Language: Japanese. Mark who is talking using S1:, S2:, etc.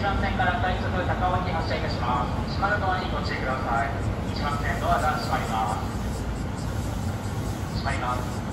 S1: 1番線から快速高尾駅発車いたします。閉まるドアにご注意ください。1番線ドアが閉まります。閉まります。